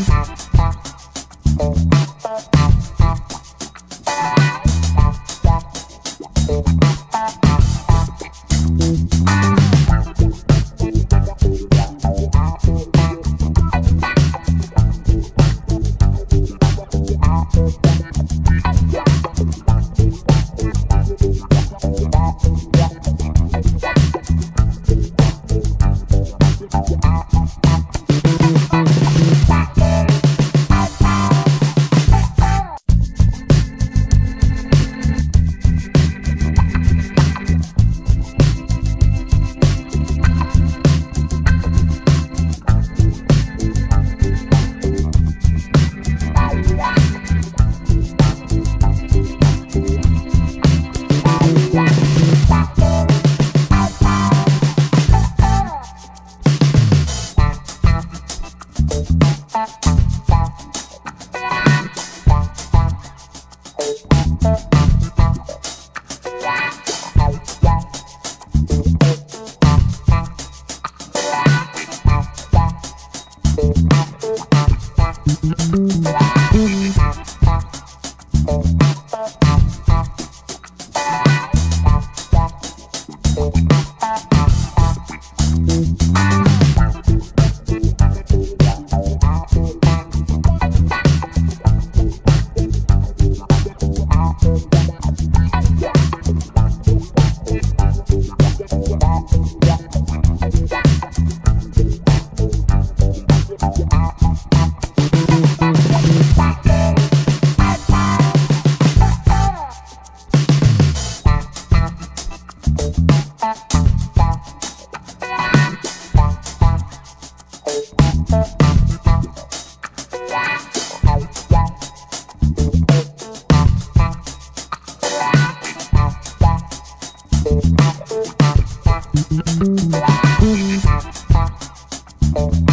Thank you. Música Oh.